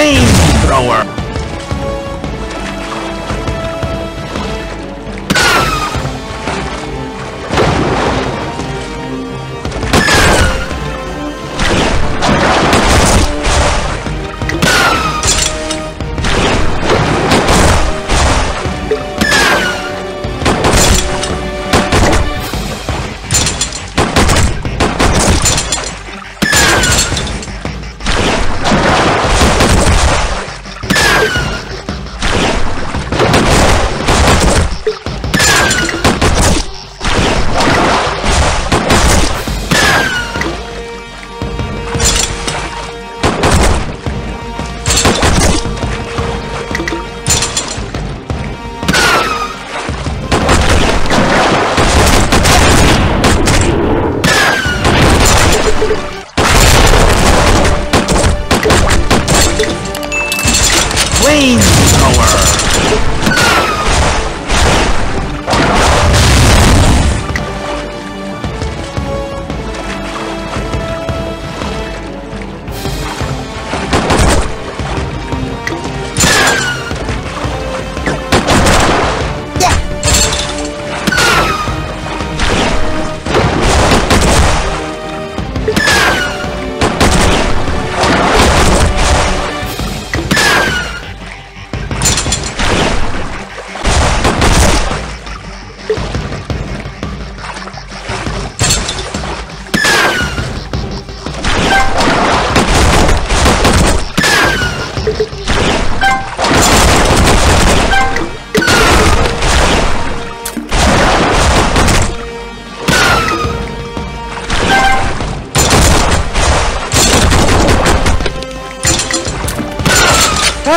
flamethrower!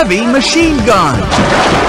Heavy machine gun.